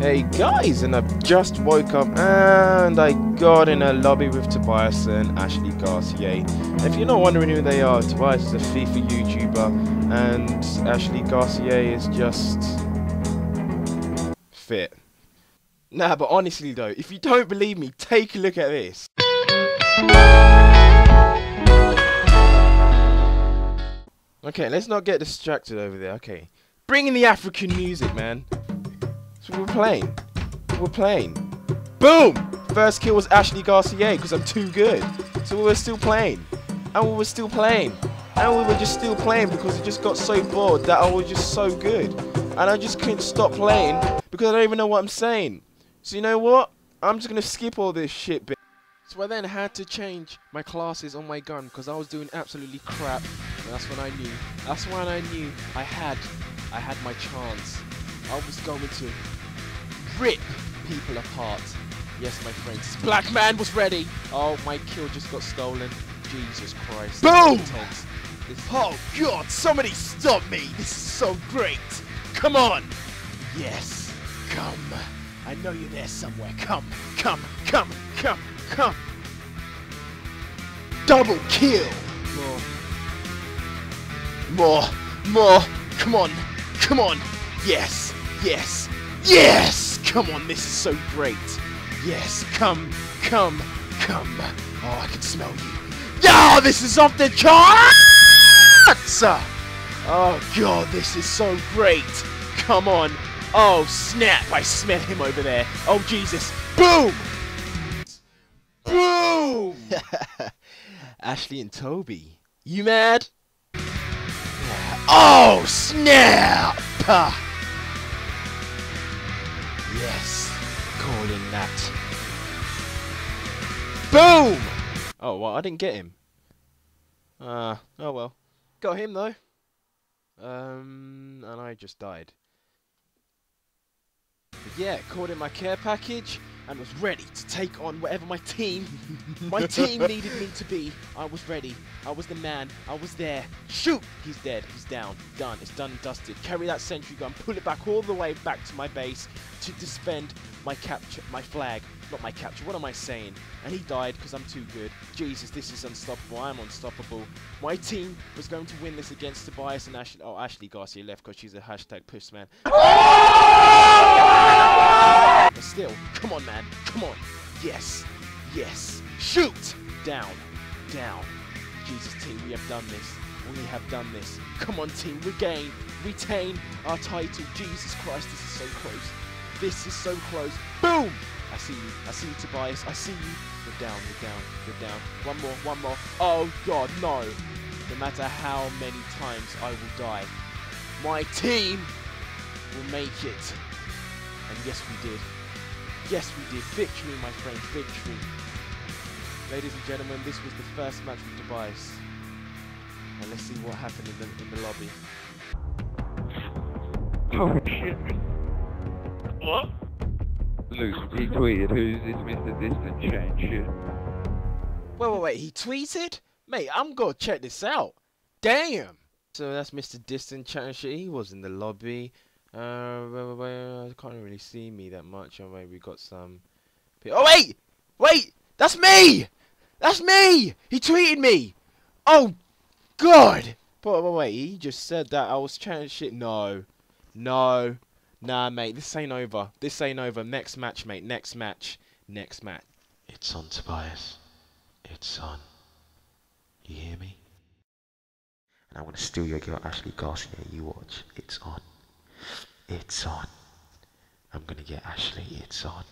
Hey guys, and I've just woke up and I got in a lobby with Tobias and Ashlee Garcia. If you're not wondering who they are, Tobias is a FIFA YouTuber and Ashlee Garcia is just fit. Nah, but honestly though, if you don't believe me, take a look at this. Okay, let's not get distracted over there. Okay, bring in the African music, man. What we're playing. We're playing. Boom! First kill was Ashlee Garcia because I'm too good. So we were still playing. And we were still playing. And we were just still playing because it just got so bored that I was just so good. And I just couldn't stop playing because I don't even know what I'm saying. So you know what? I'm just going to skip all this shit bit. So I then had to change my classes on my gun because I was doing absolutely crap. And that's when I knew. That's when I knew I had, I had my chance. I was going to rip people apart. Yes, my friends. Black man was ready. Oh, my kill just got stolen. Jesus Christ. Boom! Oh god, somebody stop me! This is so great! Come on! Yes, come. I know you're there somewhere. Come, come, come, come, come! Double kill! more. More, more! Come on, come on! Yes, yes, yes! Come on, this is so great! Yes, come, come, come! Oh, I can smell you. Yeah, this is off the charts! Oh god, this is so great! Come on! Oh snap! I smell him over there. Oh Jesus! Boom! Boom! Ashlee and Toby. You mad? Oh snap! That. Boom! Oh, well, I didn't get him. Uh, oh well. Got him though. Um, and I just died. But yeah, called in my care package and was ready to take on whatever my team, my team needed me to be. I was ready. I was the man. I was there. Shoot! He's dead. He's down. Done. It's done and dusted. Carry that sentry gun. Pull it back all the way back to my base to defend my capture, my flag. Not my capture. What am I saying? And he died because I'm too good. Jesus, this is unstoppable. I'm unstoppable. My team was going to win this against Tobias and Ashlee. Oh, Ashlee Garcia left because she's a hashtag puss man. But still, oh! Come on, man. Come on. Yes. Yes. Shoot! Down. Down. Jesus, team, we have done this. We have done this. Come on, team. Regain. Retain our title. Jesus Christ, this is so close. This is so close. Boom! I see you. I see you, Tobias. I see you. You're down. You're down. You're down. One more. One more. Oh, God, no. No matter how many times I will die, my team will make it. And yes, we did. Yes, we did. Victory, my friends. Victory. Ladies and gentlemen, this was the first match with Tobias. And let's see what happened in the in the lobby. Oh shit. What? Luke, he tweeted, who's this Mr. Distant chat shit? Wait, wait, wait. He tweeted? Mate, I'm gonna check this out. Damn. So that's Mr. Distant chatting shit. He was in the lobby. Uh, wait, wait, I can't really see me that much. Oh, maybe we got some. Oh wait, wait. That's me. That's me. He tweeted me. Oh, God. But wait. He just said that I was chatting shit. No, no, nah, mate. This ain't over. This ain't over. Next match, mate. Next match. Next match. It's on, Tobias. It's on. You hear me? And I'm gonna steal your girl Ashlee Garcia. You watch. It's on. It's on. I'm gonna get Ashlee. It's on.